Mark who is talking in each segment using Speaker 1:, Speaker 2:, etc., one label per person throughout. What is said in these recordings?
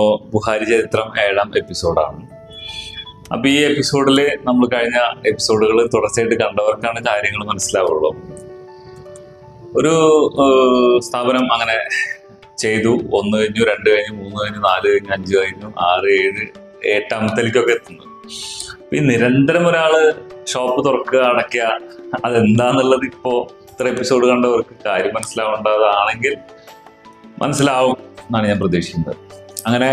Speaker 1: ബുഹാരി ചരിത്രം ഏഴാം എപ്പിസോഡാണ്. അപ്പൊ ഈ എപ്പിസോഡിൽ നമ്മൾ കഴിഞ്ഞ എപ്പിസോഡുകൾ തുടർച്ചയായിട്ട് കണ്ടവർക്കാണ് കാര്യങ്ങൾ മനസ്സിലാവുള്ളൂ. ഒരു സ്ഥാപനം അങ്ങനെ ചെയ്തു. ഒന്ന് കഴിഞ്ഞു രണ്ട് കഴിഞ്ഞു മൂന്ന് കഴിഞ്ഞു നാല് കഴിഞ്ഞു അഞ്ച് കഴിഞ്ഞു ആറ് ഏഴ് എട്ടാമത്തേലേക്കൊക്കെ എത്തുന്നു. ഈ നിരന്തരം ഒരാൾ ഷോപ്പ് തുറക്കുക അടയ്ക്കുക അതെന്താന്നുള്ളത് ഇപ്പോ ഇത്ര എപ്പിസോഡ് കണ്ടവർക്ക് കാര്യം മനസ്സിലാവേണ്ടതാണെങ്കിൽ മനസ്സിലാവും എന്നാണ് ഞാൻ പ്രതീക്ഷിക്കുന്നത്. അങ്ങനെ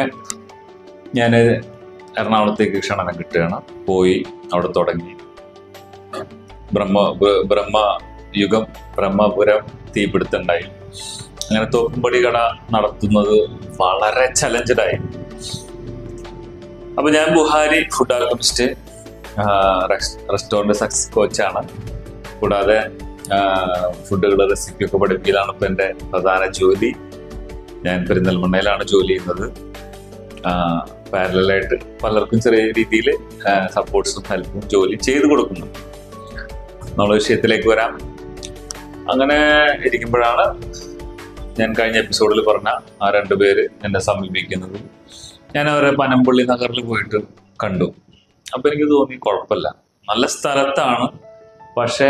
Speaker 1: ഞാൻ എറണാകുളത്തേക്ക് ക്ഷണനം കിട്ടുകയാണ്. പോയി അവിടെ തുടങ്ങി. ബ്രഹ്മ ബ്രഹ്മ യുഗം ബ്രഹ്മപുരം തീപിടുത്തുണ്ടായി അങ്ങനെ തോക്കുംപടി കട നടത്തുന്നത് വളരെ ചലഞ്ചഡായി അപ്പൊ ഞാൻ Buhari food alchemist restaurant success കോച്ചാണ്. കൂടാതെ ഫുഡുകളുടെ റെസിപ്പി ഒക്കെ പഠിപ്പിക്കലാണ് ഇപ്പൊ എന്റെ പ്രധാന ജോലി. ഞാൻ പെരിന്തൽമണ്ണയിലാണ് ജോലി ചെയ്യുന്നത്. പാരലായിട്ട് പലർക്കും ചെറിയ രീതിയിൽ സപ്പോർട്ട്സും ഹെൽപ്പും ജോലി ചെയ്തു കൊടുക്കുന്നു. എന്നുള്ള വിഷയത്തിലേക്ക് വരാം. അങ്ങനെ ഇരിക്കുമ്പോഴാണ് ഞാൻ കഴിഞ്ഞ എപ്പിസോഡിൽ പറഞ്ഞ ആ രണ്ടുപേര് എന്നെ സമീപിക്കുന്നത്. ഞാൻ അവരെ പനമ്പള്ളി നഗറിൽ പോയിട്ട് കണ്ടു. അപ്പൊ എനിക്ക് തോന്നി കുഴപ്പമില്ല. നല്ല സ്ഥലത്താണ്. പക്ഷേ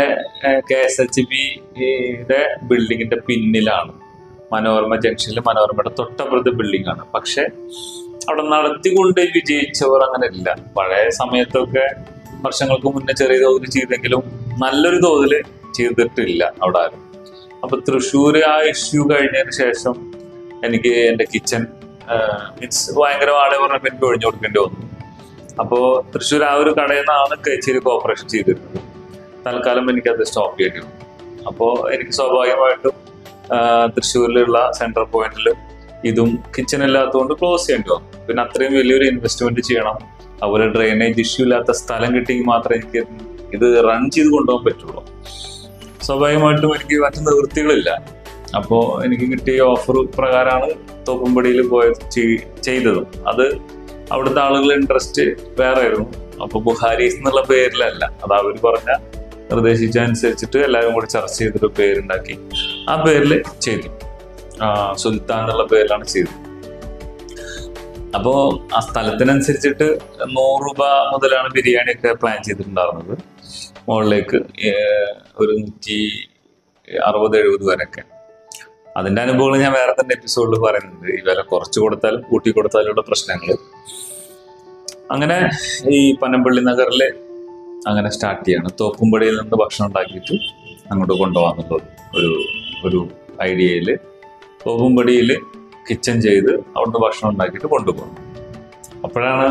Speaker 1: കെ എസ് എച്ച് ബിയുടെ ബിൽഡിങ്ങിന്റെ പിന്നിലാണ്. മനോരമ ജംഗ്ഷനിൽ മനോരമയുടെ തൊട്ടപ്പുറത്ത് ബിൽഡിംഗ് ആണ്. പക്ഷെ അവിടെ നടത്തിക്കൊണ്ട് വിജയിച്ചവർ അങ്ങനെ ഇല്ല. പഴയ സമയത്തൊക്കെ വർഷങ്ങൾക്ക് മുന്നേ ചെറിയ തോതിൽ ചെയ്തെങ്കിലും നല്ലൊരു തോതിൽ ചെയ്തിട്ടില്ല അവിടെ ആരും. അപ്പൊ തൃശ്ശൂർ ആ ഇഷ്യൂ കഴിഞ്ഞതിന് ശേഷം എനിക്ക് എന്റെ കിച്ചൺ മീൻസ് ഭയങ്കര വാടക പറഞ്ഞപ്പോൾ എനിക്ക് ഒഴിഞ്ഞു കൊടുക്കേണ്ടി വന്നു. അപ്പോൾ തൃശ്ശൂർ ആ ഒരു കടയിൽ നിന്നാണ് കച്ചേരി കോപ്പറേഷൻ ചെയ്തിരുന്നത്. തൽക്കാലം എനിക്കത് സ്റ്റോപ്പ് ചെയ്യേണ്ടി വന്നു. അപ്പോൾ എനിക്ക് സ്വാഭാവികമായിട്ടും തൃശ്ശൂരിലുള്ള സെൻട്രൽ പോയിന്റിൽ ഇതും കിച്ചൺ ഇല്ലാത്തതുകൊണ്ട് ക്ലോസ് ചെയ്യേണ്ടി വന്നു പിന്നെ അത്രയും വലിയൊരു ഇൻവെസ്റ്റ്മെന്റ് ചെയ്യണം. അതുപോലെ ഡ്രെയിനേജ് ഇഷ്യൂ ഇല്ലാത്ത സ്ഥലം കിട്ടിയെങ്കിൽ മാത്രമേ എനിക്ക് ഇത് റൺ ചെയ്ത് കൊണ്ടുപോകാൻ പറ്റുള്ളൂ. സ്വാഭാവികമായിട്ടും എനിക്ക് മറ്റു നിവൃത്തികളില്ല. അപ്പോൾ എനിക്ക് കിട്ടിയ ഓഫർ പ്രകാരമാണ് തോപ്പുംപടിയിൽ പോയ ചെയ്- ചെയ്തതും. അത് അവിടുത്തെ ആളുകളുടെ ഇൻട്രസ്റ്റ് വേറെ ആയിരുന്നു. അപ്പൊ ബുഹാരീസ് എന്നുള്ള പേരിലല്ല. അത് അവർ പറഞ്ഞ നിർദ്ദേശിച്ച അനുസരിച്ചിട്ട് എല്ലാവരും കൂടി ചർച്ച ചെയ്തിട്ട് പേരുണ്ടാക്കി ആ പേരിൽ ചെയ്തു. സുൽത്താൻ എന്നുള്ള പേരിലാണ് ചെയ്തത്. അപ്പോ ആ സ്ഥലത്തിനനുസരിച്ചിട്ട് നൂറ് രൂപ മുതലാണ് ബിരിയാണി ഒക്കെ പ്ലാൻ ചെയ്തിട്ടുണ്ടായിരുന്നത്. മുകളിലേക്ക് ഒരു നൂറ്റി അറുപത് എഴുപത് വരെയൊക്കെ. അതിന്റെ അനുഭവങ്ങൾ ഞാൻ വേറെ തന്നെ എപ്പിസോഡിൽ പറയുന്നുണ്ട്. ഈ വില കുറച്ച് കൊടുത്താലും കൂട്ടി കൊടുത്താലുള്ള പ്രശ്നങ്ങൾ അങ്ങനെ ഈ പനമ്പള്ളി നഗറിൽ അങ്ങനെ സ്റ്റാർട്ട് ചെയ്യാണ്. തോപ്പുംപടിയിൽ നിന്ന് ഭക്ഷണം ഉണ്ടാക്കിയിട്ട് അങ്ങോട്ട് കൊണ്ടുപോകാന്നുള്ളത് ഒരു ഒരു ഐഡിയയിൽ തോപ്പുംപടിയിൽ കിച്ചൺ ചെയ്ത് അവിടുന്ന് ഭക്ഷണം ഉണ്ടാക്കിയിട്ട് കൊണ്ടുപോകണം അപ്പോഴാണ്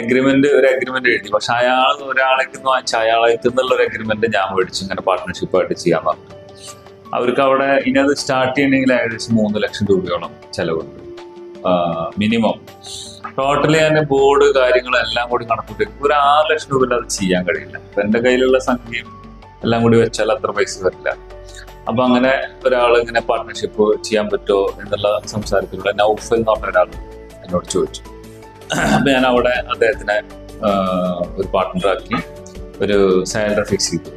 Speaker 1: അഗ്രിമെന്റ് ഒരു അഗ്രിമെന്റ് എഴുതി. പക്ഷെ അയാൾ ഒരാളേക്ക് വാങ്ങിച്ച അയാളേക്ക് നിന്നുള്ള ഒരു അഗ്രിമെന്റ് ഞാൻ മേടിച്ചു. ഇങ്ങനെ പാർട്ട്ണർഷിപ്പ് ആയിട്ട് ചെയ്യാൻ പറഞ്ഞു. അവർക്ക് അവിടെ ഇനി അത് സ്റ്റാർട്ട് ചെയ്യണമെങ്കിൽ ഏകദേശം മൂന്ന് ലക്ഷം രൂപയോളം ചിലവുണ്ട്. മിനിമം ടോട്ടലി അതിന്റെ ബോർഡ് കാര്യങ്ങളെല്ലാം കൂടി കണക്കൂട്ടി ഒരു ആറ് ലക്ഷം രൂപയിൽ അത് ചെയ്യാൻ കഴിയില്ല. അപ്പൊ എന്റെ കയ്യിലുള്ള സംഖ്യയും എല്ലാം കൂടി വെച്ചാൽ അത്ര പൈസ വരില്ല. അപ്പൊ അങ്ങനെ ഒരാൾ ഇങ്ങനെ പാർട്ട്ണർഷിപ്പ് ചെയ്യാൻ പറ്റുമോ എന്നുള്ള സംസാരത്തിലൂടെ നൗഫൽ എന്ന് പറഞ്ഞ ഒരാൾ എന്നോട് ചോദിച്ചു. അപ്പൊ ഞാൻ അവിടെ അദ്ദേഹത്തിനെ ഒരു പാർട്ട്ണറാക്കി ഒരു സാലറി ഫിക്സ് ചെയ്തു.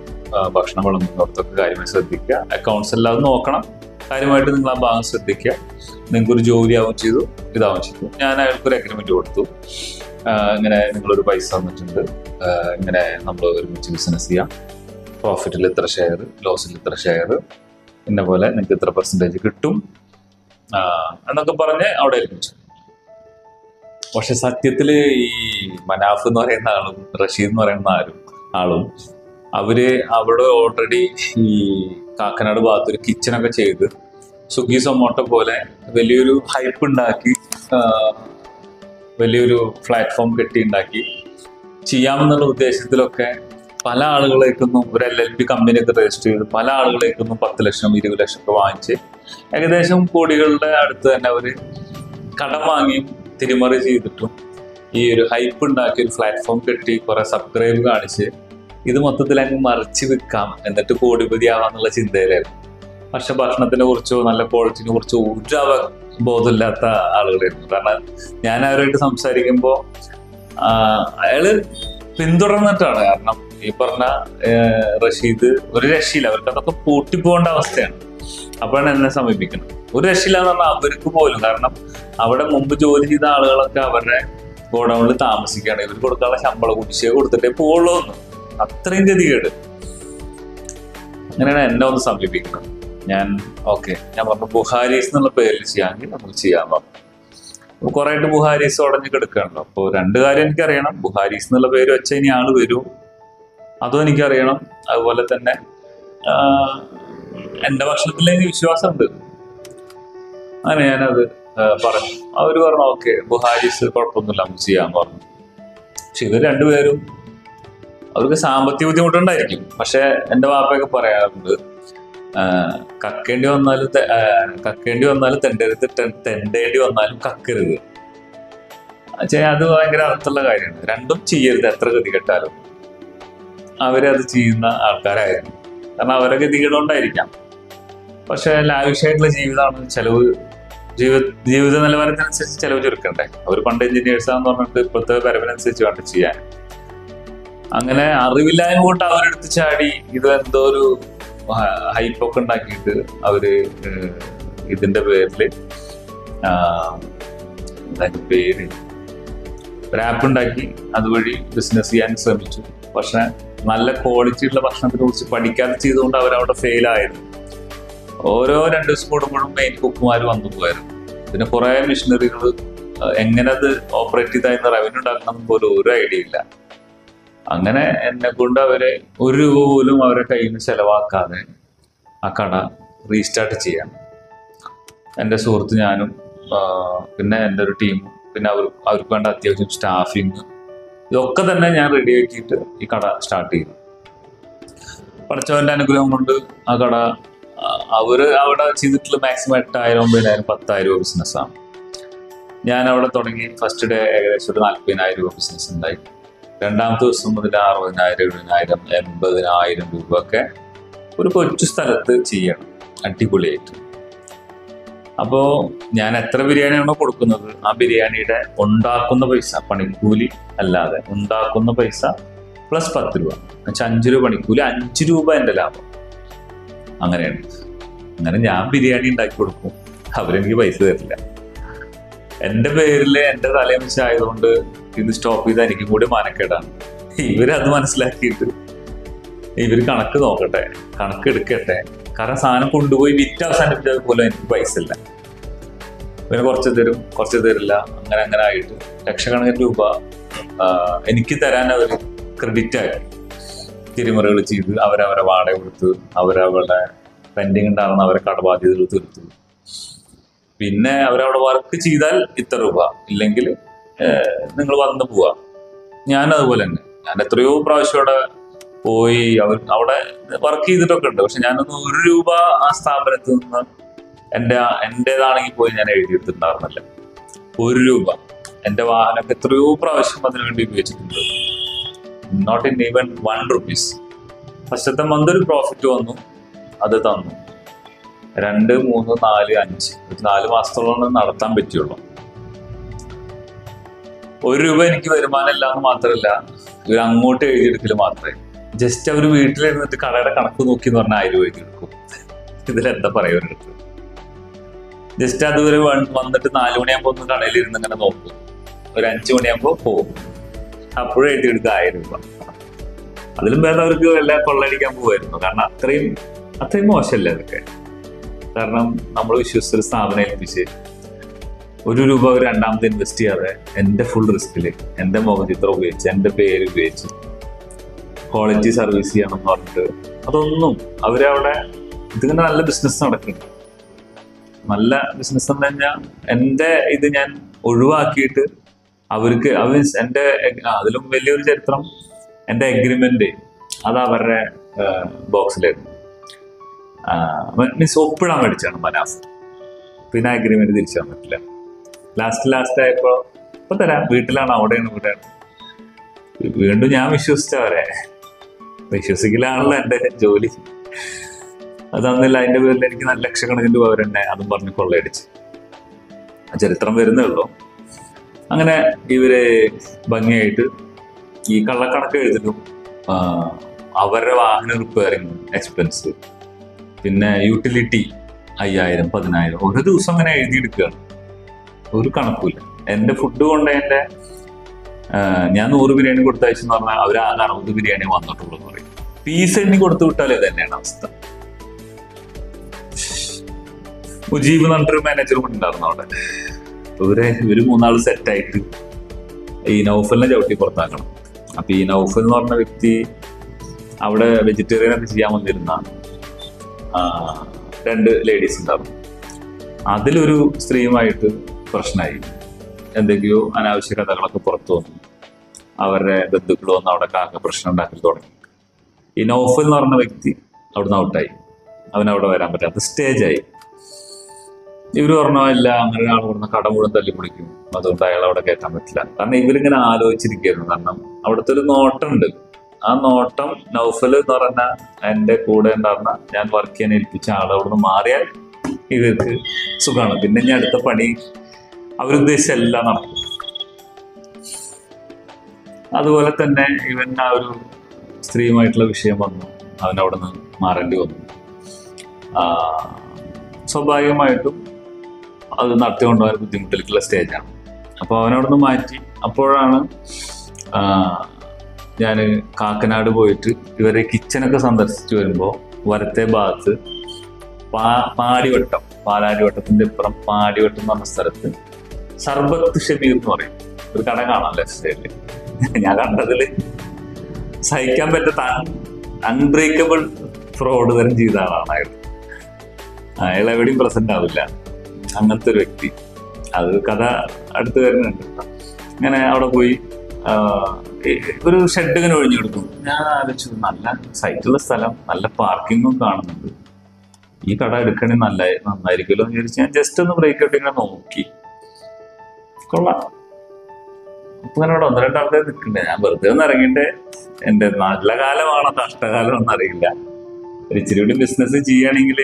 Speaker 1: ഭക്ഷണം വിളമ്പുന്നിടത്തൊക്കെ കാര്യമായി ശ്രദ്ധിക്കുക. അക്കൗണ്ട്സ് എല്ലാം നോക്കണം. കാര്യമായിട്ട് നിങ്ങൾ ആ ഭാഗം ശ്രദ്ധിക്കുക. നിങ്ങൾക്ക് ഒരു ജോലി ആവും ചെയ്തു ഇതാവും ചെയ്തു. ഞാൻ അയാൾക്ക് ഒരു അഗ്രിമെന്റ് കൊടുത്തു ഇങ്ങനെ നിങ്ങളൊരു പൈസ തന്നിട്ടുണ്ട്. ഇങ്ങനെ നമ്മൾ ഒരുമിച്ച് ബിസിനസ് ചെയ്യാം. പ്രോഫിറ്റിൽ ഇത്ര ഷെയർ ലോസിൽ ഇത്ര ഷെയർ ഇന്ന പോലെ നിങ്ങൾക്ക് ഇത്ര പെർസെന്റേജ് കിട്ടും. എന്നൊക്കെ പറഞ്ഞ് അവിടെ ഏൽപ്പിച്ചു പക്ഷെ സത്യത്തിൽ ഈ മനാഫ് എന്ന് പറയുന്ന ആളും റഷീദ് എന്ന് പറയുന്ന ആരും ആളും അവർ അവിടെ ഓൾറെഡി ഈ കാക്കനാട് ഭാഗത്ത് ഒരു കിച്ചണൊക്കെ ചെയ്ത് സ്വിഗ്ഗി സൊമോട്ടോ പോലെ വലിയൊരു ഹൈപ്പ് ഉണ്ടാക്കി വലിയൊരു പ്ലാറ്റ്ഫോം കെട്ടി ഉണ്ടാക്കി ചെയ്യാമെന്നുള്ള ഉദ്ദേശത്തിലൊക്കെ പല ആളുകളേക്കൊന്നും ഒരു എൽ എൽ പി കമ്പനിയൊക്കെ രജിസ്റ്റർ ചെയ്ത് പല ആളുകളേക്കൊന്നും പത്ത് ലക്ഷം ഇരുപത് ലക്ഷം ഒക്കെ വാങ്ങിച്ച് ഏകദേശം കോടികളുടെ അടുത്ത് തന്നെ അവർ കടം വാങ്ങി തിരിമറി ചെയ്തിട്ടും ഈ ഒരു ഹൈപ്പ് ഉണ്ടാക്കി ഒരു പ്ലാറ്റ്ഫോം കെട്ടി കുറെ സബ്സ്ക്രൈബ് കാണിച്ച് ഇത് മൊത്തത്തിൽ അങ്ങ് മറിച്ച് വിൽക്കാം. എന്നിട്ട് കോടിപതി ആവാന്നുള്ള ചിന്തയിലായിരുന്നു. പക്ഷെ ഭക്ഷണത്തിനെ കുറിച്ചോ നല്ല ക്വാളിറ്റിനെ കുറിച്ചോ ഒരു ബോധമില്ലാത്ത ആളുകളായിരുന്നു. കാരണം ഞാൻ അവരായിട്ട് സംസാരിക്കുമ്പോൾ അയാൾ പിന്തുടർന്നിട്ടാണ്. കാരണം ഈ പറഞ്ഞ റഷീദ് ഒരു രക്ഷയില്ല. അവർക്ക് അതൊക്കെ പൂട്ടിപ്പോകേണ്ട അവസ്ഥയാണ്. അപ്പോഴാണ് എന്നെ സമീപിക്കുന്നത്. ഒരു രക്ഷയില്ല എന്ന് പറഞ്ഞാൽ അവർക്ക് പോലും. കാരണം അവിടെ മുമ്പ് ജോലി ചെയ്ത ആളുകളൊക്കെ അവരുടെ ഗോഡൗണിൽ താമസിക്കുകയാണ്. ഇവർ കൊടുക്കാനുള്ള ശമ്പള കുടിശ്ശിക കൊടുത്തിട്ടേ പോകുള്ളൂ എന്ന്. അത്രയും ഗതികേട്. അങ്ങനെയാണ് എന്നെ ഒന്ന് സമീപിക്കുന്നത്. ഞാൻ ഓക്കെ ഞാൻ പറഞ്ഞു ബുഹാരീസ് എന്നുള്ള പേരിൽ ചെയ്യാമെങ്കിൽ നമുക്ക് ചെയ്യാൻ പറഞ്ഞു ആയിട്ട് ബുഹാരീസ് ഉടഞ്ഞു കിടക്കുകയാണല്ലോ അപ്പോൾ രണ്ട് കാര്യം എനിക്കറിയണം. ബുഹാരീസ് എന്നുള്ള പേര് വെച്ച ഇനി ആൾ വരും. അതും എനിക്കറിയണം. അതുപോലെ തന്നെ എന്റെ ഭക്ഷണത്തിൽ എനിക്ക് വിശ്വാസമുണ്ട്. അങ്ങനെ ഞാനത് പറഞ്ഞു. അവർ പറഞ്ഞു ഓക്കെ ബുഹാരീസ് കുഴപ്പമൊന്നുമില്ല നമുക്ക് ചെയ്യാൻ പറഞ്ഞു. പക്ഷെ ഇവർ രണ്ടുപേരും അവർക്ക് സാമ്പത്തിക ബുദ്ധിമുട്ടുണ്ടായിരിക്കും. പക്ഷെ എന്റെ വാപ്പയൊക്കെ പറയാറുണ്ട് കക്കേണ്ടി വന്നാലും കക്കേണ്ടി വന്നാലും തെണ്ടരുത് തെണ്ടേണ്ടി വന്നാലും കക്കരുത്. അത് ഭയങ്കര അർത്ഥമുള്ള കാര്യമാണ്. രണ്ടും ചെയ്യരുത് എത്ര ഗതി കെട്ടാലും അവരത് ചെയ്യുന്ന ആൾക്കാരായിരുന്നു. കാരണം അവരെ ഗതി കൊണ്ടായിരിക്കാം. പക്ഷെ ലാവിഷായിട്ടുള്ള ജീവിതമാണ് ചെലവ്. ജീവിത ജീവിത നിലവാരത്തിനനുസരിച്ച് ചെലവ് ചുരുക്കണ്ടേ. അവർ പണ്ട് എഞ്ചിനീയേഴ്സ് ആണെന്ന് പറഞ്ഞിട്ട് ഇപ്പോഴത്തെ വരവിനനുസരിച്ച് വേണ്ട ചെയ്യാൻ. അങ്ങനെ അറിവില്ലായ്മ കൊണ്ട് അവരെടുത്ത് ചാടി ഇത് എന്തോ ഒരു ഹൈപ്പൊക്കെ ഉണ്ടാക്കിയിട്ട് അവർ ഇതിന്റെ എന്താ പേര്? ഒരു ആപ്പ് ഉണ്ടാക്കി അതുവഴി ബിസിനസ് ചെയ്യാൻ ശ്രമിച്ചു. പക്ഷെ നല്ല ക്വാളിറ്റി ഉള്ള ഭക്ഷണത്തിനെ കുറിച്ച് പഠിക്കാതെ ചെയ്തുകൊണ്ട് അവരവിടെ ഫെയിലായിരുന്നു ഓരോ രണ്ട് ദിവസം കൂടുമ്പോഴും മെയിൻ കുക്കുമാർ വന്നു പോയായിരുന്നു. പിന്നെ കുറെ മെഷീനറികൾ എങ്ങനെ അത് ഓപ്പറേറ്റ് ചെയ്താൽ റവന്യൂ ഉണ്ടാക്കണം പോലും ഒരു ഐഡിയ ഇല്ല. അങ്ങനെ എന്നെ കൊണ്ട് അവരെ ഒരു രൂപ പോലും അവരെ കയ്യിൽ നിന്ന് ചെലവാക്കാതെ ആ കട റീസ്റ്റാർട്ട് ചെയ്യാം എന്റെ സുഹൃത്ത് ഞാനും പിന്നെ എന്റെ ഒരു ടീമും പിന്നെ അവർ അവർക്ക് വേണ്ട അത്യാവശ്യം സ്റ്റാഫിങ് ഇതൊക്കെ തന്നെ ഞാൻ റെഡിയാക്കിയിട്ട് ഈ കട സ്റ്റാർട്ട് ചെയ്തു. പഠിച്ചവന്റെ അനുഗ്രഹം കൊണ്ട് ആ കട അവർ അവിടെ ചെയ്തിട്ടുള്ള മാക്സിമം എട്ടായിരം ഒമ്പതിനായിരം പത്തായിരം രൂപ ബിസിനസ്സാണ് ഞാൻ അവിടെ തുടങ്ങി. ഫസ്റ്റ് ഡേ ഏകദേശം ഒരു നാൽപ്പതിനായിരം രൂപ ബിസിനസ് ഉണ്ടായി. രണ്ടാമത്തെ ദിവസം മുതൽ അറുപതിനായിരം എഴുപതിനായിരം എൺപതിനായിരം രൂപ ഒക്കെ ഒരു കൊച്ചു സ്ഥലത്ത് ചെയ്യണം. അടിപൊളിയായിട്ട്. അപ്പോൾ ഞാൻ എത്ര ബിരിയാണിയാണോ കൊടുക്കുന്നത്? ആ ബിരിയാണിയുടെ ഉണ്ടാക്കുന്ന പൈസ പണിക്കൂലി അല്ലാതെ ഉണ്ടാക്കുന്ന പൈസ പ്ലസ് പത്ത് രൂപ. എന്നുവെച്ചാൽ അഞ്ച് രൂപ പണിക്കൂലി അഞ്ച് രൂപ എന്റെ ലാഭം. അങ്ങനെയാണ്. അങ്ങനെ ഞാൻ ബിരിയാണി ഉണ്ടാക്കി കൊടുക്കും. അവരെനിക്ക് പൈസ തരില്ല. എന്റെ പേരിൽ എന്റെ തലയമിച്ച ആയതുകൊണ്ട് ഇത് സ്റ്റോപ്പ് ചെയ്ത് എനിക്കും കൂടി മാനക്കേടാണ്. ഇവരത് മനസ്സിലാക്കിയിട്ട് ഇവർ കണക്ക് നോക്കട്ടെ കണക്ക് എടുക്കട്ടെ. കാരണം സാധനം കൊണ്ടുപോയി വിറ്റ് അവസാനിപ്പിച്ചത് പോലും എനിക്ക് പൈസ ഇല്ല. പിന്നെ കുറച്ച് തരും കുറച്ച് തരില്ല അങ്ങനെ അങ്ങനെ ആയിട്ട് ലക്ഷക്കണക്കിന് രൂപ എനിക്ക് തരാൻ അവർ ക്രെഡിറ്റ് ആയി. തിരിമറികൾ ചെയ്ത് അവരവരെ വാടക കൊടുത്ത് അവരവരുടെ പെൻഡിങ് ഉണ്ടാകുന്ന അവരെ കടബാധ്യതകൾ തീർത്തു. പിന്നെ അവരവിടെ വർക്ക് ചെയ്താൽ ഇത്ര രൂപ. ഇല്ലെങ്കിൽ നിങ്ങൾ വന്ന് പോവാ. ഞാൻ അതുപോലെ തന്നെ. ഞാൻ എത്രയോ പ്രാവശ്യം അവിടെ പോയി അവർ അവിടെ വർക്ക് ചെയ്തിട്ടൊക്കെ ഉണ്ട്. പക്ഷെ ഞാനൊന്നും ഒരു രൂപ ആ സ്ഥാപനത്തിൽ നിന്ന് എന്റെ എന്റെതാണെങ്കിൽ പോയി ഞാൻ എഴുതിയെടുത്തിട്ടുണ്ടായിരുന്നില്ല. ഒരു രൂപ. എന്റെ വാഹനമൊക്കെ എത്രയോ പ്രാവശ്യം അതിനുവേണ്ടി ഉപയോഗിച്ചിട്ടുണ്ട്. Not in even one rupees ഫസ്റ്റത്തെ മന്ത് ഒരു പ്രോഫിറ്റ് വന്നു അത് തന്നു. രണ്ട് മൂന്ന് നാല് അഞ്ച്. നാല് മാസത്തോളം നടത്താൻ പറ്റുള്ളൂ. ഒരു രൂപ എനിക്ക് വരുമാനം ഇല്ല എന്ന് മാത്രമല്ല ഇവർ അങ്ങോട്ട് എഴുതിയെടുക്കൽ മാത്രമേ. ജസ്റ്റ് അവർ വീട്ടിലിരുന്നിട്ട് കടയുടെ കണക്ക് നോക്കി എന്ന് പറഞ്ഞാൽ ആയിരം എഴുതിയെടുക്കും ഇതിലെന്താ പറയുക ഒരിടത്ത് ജസ്റ്റ് അതുവരെ വന്നിട്ട് നാല് മണിയാകുമ്പോൾ ഒന്ന് കടയിലിരുന്ന് ഇങ്ങനെ നോക്കും. ഒരു അഞ്ചു മണിയാകുമ്പോൾ പോകും അപ്പോഴും എഴുതിയെടുക്കുക ആയിരം രൂപ. അതിലും വേറെ അവർക്ക് എല്ലാം കൊള്ളടിക്കാൻ പോകുമായിരുന്നു കാരണം അത്രയും അത്രയും മോശമല്ലേ അതൊക്കെ? കാരണം നമ്മൾ വിശ്വസിച്ചൊരു സ്ഥാപനം ഏൽപ്പിച്ച്. ഒരു രൂപ രണ്ടാമത് ഇൻവെസ്റ്റ് ചെയ്യാതെ എന്റെ ഫുൾ റിസ്കിൽ എന്റെ മുഖചിത്രം ഉപയോഗിച്ച് എന്റെ പേര് ഉപയോഗിച്ച് ക്വാളിറ്റി സർവീസ് ചെയ്യണം എന്ന് പറഞ്ഞിട്ട് അതൊന്നും അവരവിടെ ഇതിങ്ങനെ നല്ല ബിസിനസ് നടക്കുന്നു നല്ല ബിസിനസ് എന്ന് പറഞ്ഞാൽ എന്റെ ഇത് ഞാൻ ഒഴിവാക്കിയിട്ട് അവർക്ക് അവർ എന്റെ അതിലും വലിയൊരു ചരിത്രം എന്റെ എഗ്രിമെന്റ് അത് അവരുടെ ബോക്സിലായിരുന്നു മീൻസ് ഒപ്പിടാൻ മേടിച്ചാണ് മനാസ് പിന്നെ അഗ്രിമെന്റ് തിരിച്ചു തന്നിട്ടില്ല ലാസ്റ്റ് ലാസ്റ്റ് ആയപ്പോ ഇപ്പൊ തരാം. വീട്ടിലാണ് അവിടെയാണ് ഇവിടെയാണ്. വീണ്ടും ഞാൻ വിശ്വസിച്ചവരെ വിശ്വസിക്കലാണല്ലോ എന്റെ ജോലി. അത് തന്നില്ല അതിന്റെ പേരിൽ എനിക്ക് നല്ല ലക്ഷക്കണക്കിന് രൂപ അവരെന്നെ അതും പറഞ്ഞ് കൊള്ളയടിച്ച്. ആ ചരിത്രം വരുന്നേ ഉള്ളൂ. അങ്ങനെ ഇവർ ഭംഗിയായിട്ട് ഈ കള്ളക്കണക്ക് എഴുതിട്ടും അവരുടെ വാഹന റിപ്പയറിങ് എക്സ്പെൻസ് പിന്നെ യൂട്ടിലിറ്റി അയ്യായിരം പതിനായിരം. ഒരു ദിവസം അങ്ങനെ എഴുതിയെടുക്കുകയാണ്. ഒരു കണക്കുമില്ല. എന്റെ ഫുഡ് കൊണ്ട് എന്റെ ഞാൻ നൂറ് ബിരിയാണി കൊടുത്തയച്ചെന്ന് പറഞ്ഞാൽ അവർ ആകെ അറുപത് ബിരിയാണി വന്നിട്ടുള്ളൂ എന്ന് പറയും. പീസ് എണ്ണി കൊടുത്തു വിട്ടാലേ തന്നെയാണ് അവസ്ഥ. മുജീബ് നല്ലൊരു മാനേജറും ഉണ്ടായിരുന്നു അവിടെ. ഇവരെ ഇവർ മൂന്നാൾ സെറ്റായിട്ട് ഈ നൗഫലിനെ ചവിട്ടി പുറത്താക്കണം. അപ്പൊ ഈ നൗഫൽ എന്ന് പറഞ്ഞ വ്യക്തി അവിടെ വെജിറ്റേറിയൻ ഒക്കെ ചെയ്യാൻ വന്നിരുന്ന ആ, രണ്ട് ലേഡീസ് ഉണ്ടാവും. അതിലൊരു സ്ത്രീയുമായിട്ട് പ്രശ്നമായി എന്തൊക്കെയോ അനാവശ്യ കഥകളൊക്കെ പുറത്തു വന്നു. അവരുടെ ബന്ധുക്കൾ വന്ന് അവിടെ കാക്ക പ്രശ്നം ഉണ്ടാക്കി തുടങ്ങി. ഈ നോഫ് എന്ന് പറഞ്ഞ വ്യക്തി അവിടുന്ന് ഔട്ടായി അവനവിടെ വരാൻ പറ്റാത്ത സ്റ്റേജായി ഇവർ പറഞ്ഞോ ഇല്ല അങ്ങനെ ഒരാൾ കൊടുന്ന കട മുഴുവൻ തല്ലി പിടിക്കും അതുകൊണ്ട് അയാൾ അവിടെ കയറ്റാൻ പറ്റില്ല. കാരണം ഇവരിങ്ങനെ ആലോചിച്ചിരിക്കുകയായിരുന്നു. കാരണം അവിടുത്തെ ഒരു നോട്ടമുണ്ട്. ആ നോട്ടം നൗഫൽ എന്ന് പറഞ്ഞ എന്റെ കൂടെ ഉണ്ടായിരുന്ന ഞാൻ വർക്ക് ചെയ്യാൻ ഏൽപ്പിച്ച ആളവിടുന്ന് മാറിയാൽ ഇവർക്ക് സുഖമാണ്. പിന്നെ ഞാൻ അടുത്ത പണി അവരുദ്ദേശിച്ച എല്ലാം നടക്കും. അതുപോലെ തന്നെ ഇവൻ ആ ഒരു സ്ത്രീയുമായിട്ടുള്ള വിഷയം വന്നു. അവൻ അവിടെ നിന്ന് മാറേണ്ടി വന്നു. സ്വാഭാവികമായിട്ടും അത് നടത്തിക്കൊണ്ടുപോകാൻ ബുദ്ധിമുട്ടിലേക്കുള്ള സ്റ്റേജാണ് അപ്പോൾ അവനവിടുന്ന് മാറ്റി. അപ്പോഴാണ് ഞാൻ കാക്കനാട് പോയിട്ട് ഇവരെ കിച്ചനൊക്കെ സന്ദർശിച്ചു വരുമ്പോൾ വരത്തെ ഭാഗത്ത് പാ പാടിവട്ടം പാലാരിവട്ടത്തിന്റെ ഇപ്പുറം പാടിവട്ടം എന്ന് പറഞ്ഞ സ്ഥലത്ത് സർബത്ത് ഷമീർ എന്ന് പറയും. ഒരു കട കാണാം ലെഫ്റ്റ് ഞാൻ കണ്ടതിൽ സഹിക്കാൻ പറ്റാത്ത അൺബ്രേക്കബിൾ ഫ്രോഡ് തരം ചെയ്ത ആളാണ് അയാൾ. അയാൾ എവിടെയും പ്രസന്റ് ആവില്ല. അങ്ങനത്തെ ഒരു വ്യക്തി. അത് കഥ അടുത്ത് വരുന്നുണ്ട്. ഇങ്ങനെ അവിടെ പോയി ഒരു ഷെഡ് ഇങ്ങനെ ഒഴിഞ്ഞു കൊടുക്കും. ഞാൻ ആലോചിച്ചു നല്ല സൈറ്റുള്ള സ്ഥലം നല്ല പാർക്കിങ്ങും കാണുന്നുണ്ട്. ഈ കട എടുക്കണേ നല്ല നന്നായിരിക്കുമല്ലോ എന്ന് വിചാരിച്ച് ഞാൻ ജസ്റ്റ് ഒന്ന് ബ്രേക്ക് ഔട്ട് ഇങ്ങനെ നോക്കി. കൊള്ളാം. അപ്പൊ ഇങ്ങനെ അവിടെ ഒന്ന് രണ്ട് ആൾക്കാർ നിൽക്കണ്ടേ? ഞാൻ വെറുതെ ഒന്ന് ഇറങ്ങിയിട്ട്. എന്റെ നല്ല കാലമാണോ കഷ്ടകാലം എന്നറിയില്ല ഒരു ഇച്ചിരി കൂടി ബിസിനസ് ചെയ്യുകയാണെങ്കിൽ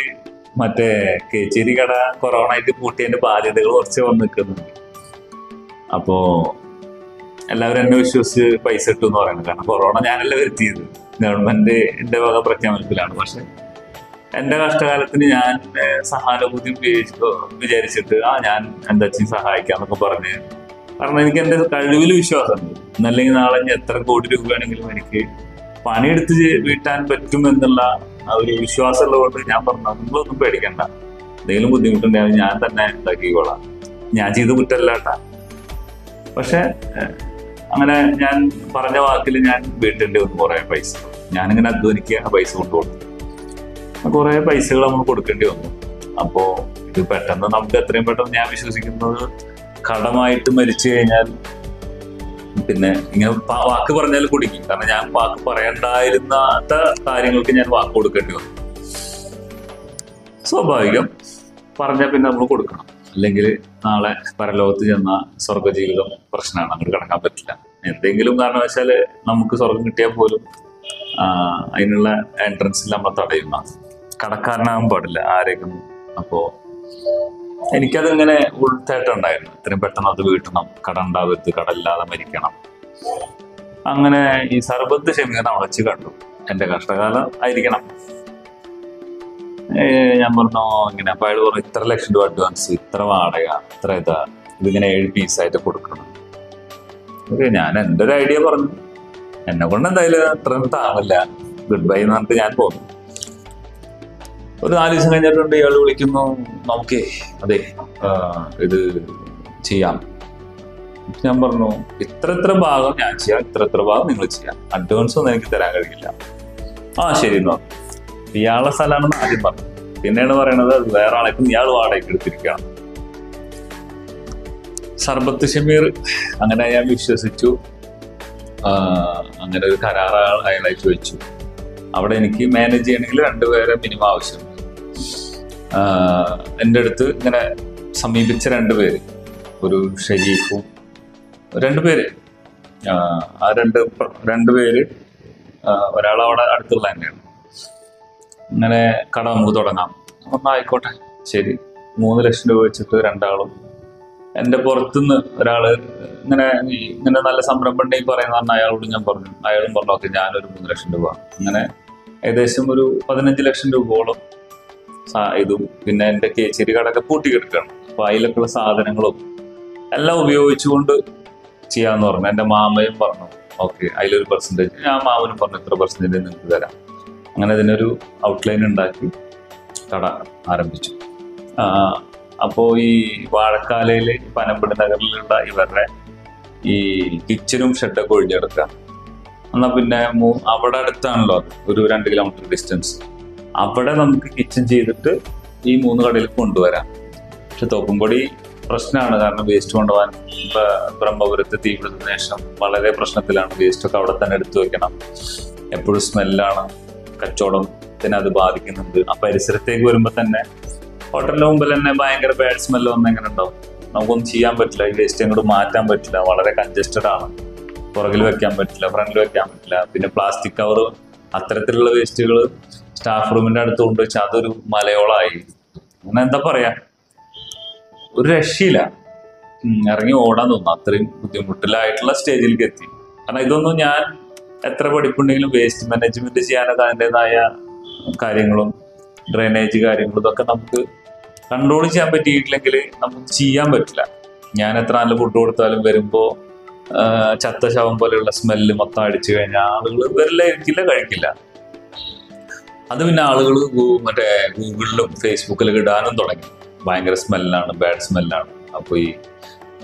Speaker 1: മറ്റേ കേച്ചേരി കട കൊറോണ ആയിട്ട് പൂട്ടിയതിന്റെ ബാധ്യതകൾ കുറച്ച് വന്ന് നിൽക്കുന്നുണ്ട്. അപ്പോ എല്ലാവരും എന്നെ വിശ്വസിച്ച് പൈസ ഇട്ടു എന്ന് പറയുന്നത്. കാരണം കൊറോണ ഞാനല്ല വരുത്തിയത്. ഗവൺമെന്റ് എന്റെ വക പ്രഖ്യാപനത്തിലാണ്. പക്ഷെ എന്റെ കഷ്ടകാലത്തിന് ഞാൻ സഹാനുഭൂതി വിചാരിച്ചിട്ട് ആ ഞാൻ എന്താ ചെയ്യും സഹായിക്കാന്നൊക്കെ പറഞ്ഞു. കാരണം എനിക്ക് എന്റെ കഴിവിൽ വിശ്വാസമുണ്ട്. എന്നല്ലെങ്കിൽ നാളെ എത്ര കോടി രൂപയാണെങ്കിലും എനിക്ക് പണിയെടുത്ത് വീട്ടാൻ പറ്റും എന്നുള്ള ആ ഒരു വിശ്വാസം ഉള്ളതുകൊണ്ട് ഞാൻ പറഞ്ഞു നിങ്ങളൊന്നും പേടിക്കണ്ട. എന്തെങ്കിലും ബുദ്ധിമുട്ടുണ്ടെങ്കിൽ ഞാൻ തന്നെ ഉണ്ടാക്കിക്കോളാം. ഞാൻ ചെയ്ത് കുറ്റമല്ല കേട്ടാ. പക്ഷെ അങ്ങനെ ഞാൻ പറഞ്ഞ വാക്കിൽ ഞാൻ വീട്ടിന്റെ കുറെ പൈസ. ഞാനിങ്ങനെ അധ്വാനിക്കുക ആ പൈസ കൊണ്ടുപോകുന്നത് കുറെ പൈസകൾ നമ്മൾ കൊടുക്കേണ്ടി വന്നു. അപ്പോ ഇത് പെട്ടെന്ന് നമുക്ക് എത്രയും പെട്ടെന്ന് ഞാൻ വിശ്വസിക്കുന്നത് കടമായിട്ട് മരിച്ചു കഴിഞ്ഞാൽ പിന്നെ ഇങ്ങനെ വാക്ക് പറഞ്ഞാൽ കുടുങ്ങി. കാരണം ഞാൻ വാക്ക് പറയണ്ടായിരുന്നാത്ത കാര്യങ്ങൾക്ക് ഞാൻ വാക്ക് കൊടുക്കേണ്ടി വന്നു. സ്വാഭാവികം. പറഞ്ഞാൽ പിന്നെ നമ്മൾ കൊടുക്കണം. അല്ലെങ്കിൽ നാളെ പരലോകത്ത് ചെന്ന സ്വർഗജീവിതം പ്രശ്നമാണ്. അങ്ങോട്ട് കടക്കാൻ പറ്റില്ല. എന്തെങ്കിലും കാരണവശാൽ നമുക്ക് സ്വർഗം കിട്ടിയാൽ പോലും അതിനുള്ള എൻട്രൻസിൽ നമ്മൾ തടയുന്ന കടക്കാരനാകാൻ പാടില്ല ആരെയും അപ്പോ എനിക്കതിങ്ങനെ ഉൾത്തേട്ടം ഉണ്ടായിരുന്നു. ഇത്രയും പെട്ടെന്ന് അത് വീട്ടണം. കട ഉണ്ടാവരുത്. കടല്ലാതെ മരിക്കണം. അങ്ങനെ ഈ സർബത്ത് ക്ഷമിക്കുന്ന അടച്ചു കണ്ടു. എന്റെ കഷ്ടകാലം ആയിരിക്കണം. ഞാൻ പറഞ്ഞു ഇങ്ങനെ. അപ്പോൾ അയാൾ പറഞ്ഞു ഇത്ര ലക്ഷം രൂപ അഡ്വാൻസ് ഇത്ര വാടക ഇത്ര ഇതാ ഇതിങ്ങനെ ഏഴ് പീസായിട്ട് കൊടുക്കണം. ഓക്കെ ഞാൻ എന്റെ ഒരു ഐഡിയ പറഞ്ഞു. എന്നെ കൊണ്ട് എന്തായാലും അത്രയും താങ്ങില്ല. ഗുഡ് ബൈ എന്ന് പറഞ്ഞിട്ട് ഞാൻ പോന്നു. ഒരു നാല് ദിവസം കഴിഞ്ഞിട്ടുണ്ട് ഇയാൾ വിളിക്കുന്നു. നമുക്കേ അതെ ഇത് ചെയ്യാം. ഞാൻ പറഞ്ഞു ഇത്ര ഇത്ര ഭാഗം ഞാൻ ചെയ്യാം ഇത്ര ഇത്ര ഭാഗം നിങ്ങൾ ചെയ്യാം. അഡ്വാൻസ് ഒന്നും എനിക്ക് തരാൻ കഴിയില്ല. ആ ശരി എന്ന്. പറഞ്ഞു ഇയാളെ സ്ഥലമാണെന്ന് ആദ്യം പറഞ്ഞു. പിന്നെയാണ് പറയണത് വേറെ ആളേക്കും ഇയാൾ വാടകയ്ക്ക് എടുത്തിരിക്കുകയാണ്. സർബത്ത് ഷമീർ അങ്ങനെ ഞാൻ വിശ്വസിച്ചു. അങ്ങനെ ഒരു കരാർ അയാൾ- അയാളെ ചോദിച്ചു. അവിടെ എനിക്ക് മാനേജ് ചെയ്യണമെങ്കിൽ രണ്ടുപേരെ മിനിമം ആവശ്യമുണ്ട്. എന്റെ അടുത്ത് ഇങ്ങനെ സമീപിച്ച രണ്ടുപേര് ഒരു ഷരീഫും രണ്ടുപേര് ആ, ആ രണ്ട് രണ്ട് ഒരാൾ അവിടെ അടുത്തുള്ള തന്നെയാണ്. ഇങ്ങനെ കട നമുക്ക് തുടങ്ങാം. ഒന്നായിക്കോട്ടെ. ശരി. മൂന്ന് ലക്ഷം രൂപ വെച്ചിട്ട് രണ്ടാളും. എന്റെ പുറത്തുനിന്ന് ഒരാൾ ഇങ്ങനെ ഇങ്ങനെ നല്ല സംരംഭം ഉണ്ടെങ്കിൽ പറയുന്ന പറഞ്ഞ അയാളോട് ഞാൻ പറഞ്ഞു. അയാളും പറഞ്ഞു ഓക്കെ ഞാനൊരു മൂന്ന് ലക്ഷം രൂപ. അങ്ങനെ ഏകദേശം ഒരു പതിനഞ്ച് ലക്ഷം രൂപയോളം ഇതും പിന്നെ എന്റെ കേച്ചേരി കടയൊക്കെ പൂട്ടി കിടക്കണം അപ്പൊ അതിലൊക്കെയുള്ള സാധനങ്ങളും എല്ലാം ഉപയോഗിച്ചുകൊണ്ട് ചെയ്യാന്ന് പറഞ്ഞു. എന്റെ മാമയും പറഞ്ഞു ഓക്കെ അതിലൊരു പെർസെന്റേജ് ഞാൻ മാമനും പറഞ്ഞു ഇത്ര പെർസെന്റേജ് നിങ്ങൾക്ക് തരാം. അങ്ങനെ ഇതിനൊരു ഔട്ട്ലൈൻ ഉണ്ടാക്കി കട ആരംഭിച്ചു. അപ്പോൾ അപ്പോ ഈ വാഴക്കാലയിൽ പനമ്പടി നഗറിലുള്ള ഇവരുടെ ഈ കിച്ചനും ഷെഡൊക്കെ ഒഴിഞ്ഞെടുക്കുക. എന്നാൽ പിന്നെ അവിടെ അടുത്താണല്ലോ അത് ഒരു രണ്ട് കിലോമീറ്റർ ഡിസ്റ്റൻസ് അവിടെ നമുക്ക് കിച്ചൺ ചെയ്തിട്ട് ഈ മൂന്ന് കടയിൽ കൊണ്ടുവരാം. പക്ഷെ തോപ്പുംപൊടി പ്രശ്നമാണ് കാരണം വേസ്റ്റ് കൊണ്ടുപോകാൻ ബ്രഹ്മപുരത്ത് തീപിടുത്തതിനു ശേഷം വളരെ പ്രശ്നത്തിലാണ്. വേസ്റ്റ് ഒക്കെ അവിടെ തന്നെ എടുത്തു വെക്കണം. എപ്പോഴും സ്മെല്ലാണ് കച്ചവടത്തിന് അത് ബാധിക്കുന്നുണ്ട്. ആ പരിസരത്തേക്ക് വരുമ്പോൾ തന്നെ ഹോട്ടലിന്റെ മുമ്പിൽ തന്നെ ഭയങ്കര ബാഡ് സ്മെല്ല് വന്ന് എങ്ങനെ ഉണ്ടാവും? നമുക്കൊന്നും ചെയ്യാൻ പറ്റില്ല. ഈ വേസ്റ്റ് അങ്ങോട്ട് മാറ്റാൻ പറ്റില്ല. വളരെ കൺജസ്റ്റഡ് ആണ്. പുറകിൽ വെക്കാൻ പറ്റില്ല ഫ്രണ്ടിൽ വെക്കാൻ പറ്റില്ല. പിന്നെ പ്ലാസ്റ്റിക് കവർ അത്തരത്തിലുള്ള വേസ്റ്റുകൾ സ്റ്റാഫ് റൂമിന്റെ അടുത്ത് കൊണ്ടുവച്ച് അതൊരു മലയോളമായി. അങ്ങനെ എന്താ പറയാ? ഒരു രക്ഷയില്ല. ഇറങ്ങി ഓടാൻ തോന്നുന്നു. അത്രയും ബുദ്ധിമുട്ടിലായിട്ടുള്ള സ്റ്റേജിലേക്ക് എത്തി. കാരണം ഇതൊന്നും ഞാൻ എത്ര പഠിപ്പുണ്ടെങ്കിലും വേസ്റ്റ് മാനേജ്മെന്റ് ചെയ്യാനൊക്കെ അതിന്റെതായ കാര്യങ്ങളും ഡ്രെയിനേജ് കാര്യങ്ങളും ഇതൊക്കെ നമുക്ക് കൺട്രോൾ ചെയ്യാൻ പറ്റിയിട്ടില്ലെങ്കിൽ നമുക്ക് ചെയ്യാൻ പറ്റില്ല. ഞാൻ എത്ര നല്ല ഫുഡ് കൊടുത്താലും വരുമ്പോൾ ചത്ത ശവം പോലെയുള്ള സ്മെല്ല് മൊത്തം അടിച്ചു കഴിഞ്ഞാൽ ആളുകൾ വരില്ല ഇരിക്കില്ല കഴിക്കില്ല. അത് പിന്നെ ആളുകൾ മറ്റേ ഗൂഗിളിലും ഫേസ്ബുക്കിലും ഇടാനും തുടങ്ങി. ഭയങ്കര സ്മെല്ലാണ് ബാഡ് സ്മെല്ലാണ് അപ്പോൾ ഈ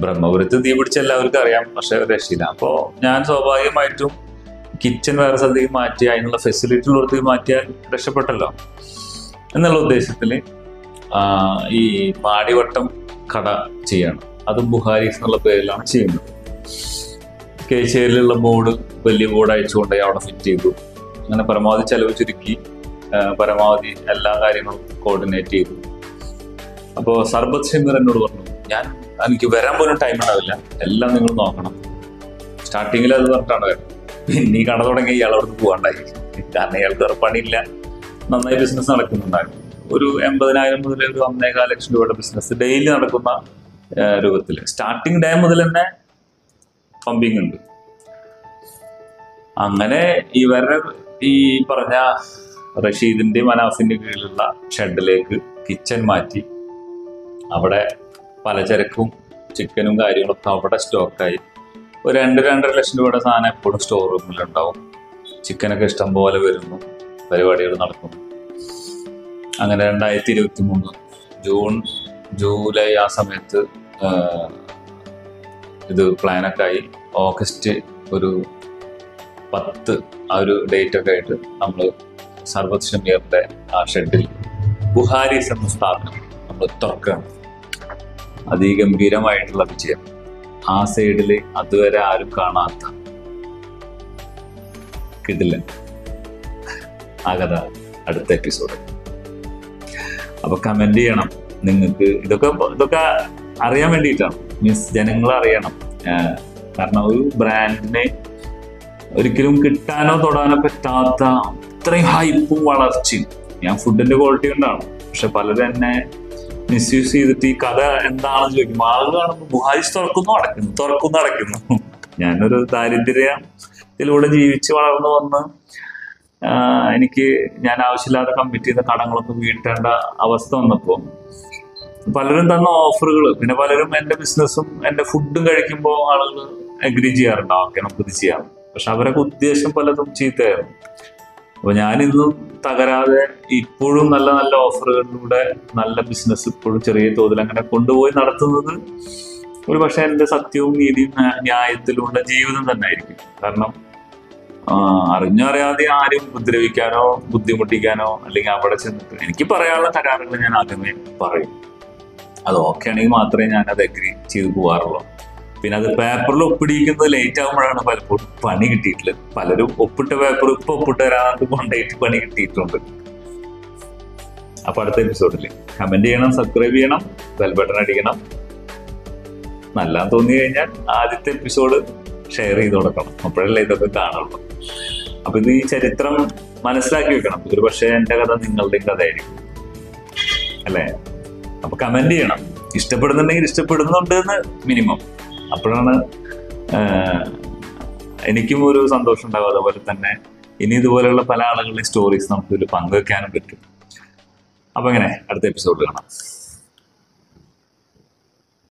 Speaker 1: ബ്രഹ്മപുരത്ത് തീ പിടിച്ച എല്ലാവർക്കും അറിയാം പക്ഷെ രക്ഷയില്ല. അപ്പോൾ ഞാൻ സ്വാഭാവികമായിട്ടും കിച്ചൺ വേറെ സ്ഥലത്തേക്ക് മാറ്റി അതിനുള്ള ഫെസിലിറ്റി ഉള്ളിടത്തേക്ക് മാറ്റിയാൽ രക്ഷപ്പെട്ടല്ലോ. എന്നുള്ള ഉദ്ദേശത്തിൽ ഈ പാടിവട്ടം കട ചെയ്യണം. അതും ബുഹാരീസ് എന്നുള്ള പേരിലാണ് ചെയ്യുന്നത്. കേച്ചേരിയിലുള്ള ബോർഡ് വലിയ ബോർഡ് അയച്ചുകൊണ്ട് അവിടെ ഫിറ്റ് ചെയ്തു. അങ്ങനെ പരമാവധി ചെലവ് ചുരുക്കി പരമാവധി എല്ലാ കാര്യങ്ങളും കോർഡിനേറ്റ് ചെയ്തു. അപ്പോൾ സർബത് ഷമീർ എന്നോട് പറഞ്ഞു ഞാൻ എനിക്ക് വരാൻ പോലും ടൈം ഉണ്ടാവില്ല. എല്ലാം നിങ്ങൾ നോക്കണം. സ്റ്റാർട്ടിങ്ങിൽ അത് പറഞ്ഞിട്ടാണ് വരുന്നത്. പിന്നെ ഈ കട തുടങ്ങി ഇയാൾ അവിടുന്ന് പോകാണ്ടായി. കാരണം ഇയാൾക്ക് വേറെ നന്നായി ബിസിനസ് നടക്കുന്നുണ്ടായിരുന്നു ഒരു എൺപതിനായിരം മുതൽ ഒരു ഒന്നേകാൽ ലക്ഷം രൂപയുടെ ബിസിനസ് ഡെയിലി നടക്കുന്ന രൂപത്തിൽ സ്റ്റാർട്ടിങ് ഡേ മുതൽ തന്നെ പമ്പിങ് ഉണ്ട്. അങ്ങനെ ഇവരുടെ ഈ പറഞ്ഞ റഷീദിന്റെ അനാഫിന്റെ കീഴിലുള്ള ഷെഡിലേക്ക് കിച്ചൺ മാറ്റി. അവിടെ പലചരക്കും ചിക്കനും കാര്യങ്ങളൊക്കെ അവിടെ സ്റ്റോക്കായി ഒരു രണ്ട് രണ്ടര ലക്ഷം രൂപയുടെ സാധനം എപ്പോഴും സ്റ്റോർ റൂമിലുണ്ടാവും ചിക്കനൊക്കെ ഇഷ്ടം പോലെ വരുന്നു. പരിപാടികൾ നടക്കുന്നു. അങ്ങനെ രണ്ടായിരത്തി ഇരുപത്തി മൂന്ന് ജൂൺ ജൂലൈ ആ സമയത്ത് ഇത് പ്ലാനൊക്കെ ആയി. ഓഗസ്റ്റ് ഒരു പത്ത് ആ ഒരു ഡേറ്റ് ഒക്കെ ആയിട്ട് നമ്മൾ സർവത് ആ ഷെഡിൽ ബുഹാരീസ് എന്ന സ്ഥാപനം നമ്മൾ തുറക്കുകയാണ്. അതിഗംഭീരമായിട്ടുള്ള വിജയം. ആ സൈഡിൽ അതുവരെ ആരും കാണാത്ത കിടില്ല ആ കഥ അടുത്ത എപ്പിസോഡ്. അപ്പൊ കമന്റ് ചെയ്യണം. നിങ്ങൾക്ക് ഇതൊക്കെ ഇതൊക്കെ അറിയാൻ വേണ്ടിയിട്ടാണ്. മീൻസ് ജനങ്ങൾ അറിയണം. കാരണം ഒരു ബ്രാൻഡിനെ ഒരിക്കലും കിട്ടാനോ തൊടാനോ പറ്റാത്ത അത്രയും ഹൈപ്പും വളർച്ചയും. ഞാൻ ഫുഡിന്റെ ക്വാളിറ്റി കൊണ്ടാണ്. പക്ഷെ പലരും എന്നെ മിസ്യൂസ് ചെയ്തിട്ട് ഈ കഥ എന്താണെന്ന് ചോദിക്കും ആളുകൾ കാണുമ്പോൾ ബുഹാരിസ് തുറക്കുന്നു അടയ്ക്കുന്നു തുറക്കുന്നു അടയ്ക്കുന്നു ഞാനൊരു ദാരിദ്ര്യത്തിലൂടെ ജീവിച്ച് വളർന്നു വന്ന് എനിക്ക് ഞാൻ ആവശ്യമില്ലാതെ കമ്മിറ്റ് ചെയ്ത കടങ്ങളൊക്കെ വീട്ടേണ്ട അവസ്ഥ വന്നപ്പോൾ പലരും തന്ന ഓഫറുകൾ പിന്നെ പലരും എന്റെ ബിസിനസ്സും എന്റെ ഫുഡും കഴിക്കുമ്പോൾ ആളുകൾ അഗ്രി ചെയ്യാറുണ്ട് ഓക്കെ നമുക്ക് ഇത് ചെയ്യാം. പക്ഷെ അവരൊക്കെ ഉദ്ദേശം പലതും ചീത്തയായിരുന്നു. അപ്പൊ ഞാനിന്നും തകരാതെ ഇപ്പോഴും നല്ല നല്ല ഓഫറുകളിലൂടെ നല്ല ബിസിനസ് ഇപ്പോഴും ചെറിയ തോതിൽ അങ്ങനെ കൊണ്ടുപോയി നടത്തുന്നത് ഒരു പക്ഷെ എന്റെ സത്യവും നീതിയും ന്യാ- ന്യായത്തിലുള്ള ജീവിതം തന്നെ ആയിരിക്കും കാരണം അറിഞ്ഞോ അറിയാതെ ആരും ഉപദ്രവിക്കാനോ ബുദ്ധിമുട്ടിക്കാനോ അല്ലെങ്കിൽ അവിടെ ചെന്നിട്ട് എനിക്ക് പറയാനുള്ള കരാറുകൾ ഞാൻ ആദ്യമേ പറയും. അത് ഓക്കെ ആണെങ്കിൽ മാത്രമേ ഞാൻ അത് അഗ്രി ചെയ്ത് പോകാറുള്ളൂ. പിന്നെ അത് പേപ്പറിൽ ഒപ്പിടിക്കുന്നത് ലേറ്റ് ആകുമ്പോഴാണ് പലപ്പോഴും പണി കിട്ടിയിട്ടുള്ളത് പലരും ഒപ്പിട്ട പേപ്പർ ഇപ്പൊ ഒപ്പിട്ട് വരാതെ കൊണ്ടായിട്ട് പണി കിട്ടിയിട്ടുണ്ട്. അപ്പൊ അടുത്ത എപ്പിസോഡിൽ കമന്റ് ചെയ്യണം സബ്സ്ക്രൈബ് ചെയ്യണം ബെൽ ബട്ടൺ അടിക്കണം. നല്ല തോന്നി കഴിഞ്ഞാൽ ആദ്യത്തെ എപ്പിസോഡ് ഷെയർ ചെയ്ത് കൊടുക്കണം. അപ്പോഴല്ലേ ഇതൊക്കെ കാണുള്ളൂ. അപ്പൊ ഇത് ഈ ചരിത്രം മനസ്സിലാക്കി വെക്കണം. ഒരു പക്ഷേ എന്റെ കഥ നിങ്ങളുടെയും കഥയായിരിക്കും. അല്ലേ? അപ്പൊ കമന്റ് ചെയ്യണം. ഇഷ്ടപ്പെടുന്നുണ്ടെങ്കിൽ ഇഷ്ടപ്പെടുന്നുണ്ട് എന്ന് മിനിമം അപ്പോഴാണ് എനിക്കും ഒരു സന്തോഷം ഉണ്ടാവും അതുപോലെ തന്നെ. ഇനി ഇതുപോലെയുള്ള പല ആളുകളുടെ സ്റ്റോറീസ് നമുക്ക് ഇതിൽ പങ്കുവെക്കാനും പറ്റും. അപ്പൊ എങ്ങനെ അടുത്ത എപ്പിസോഡിൽ കാണാം.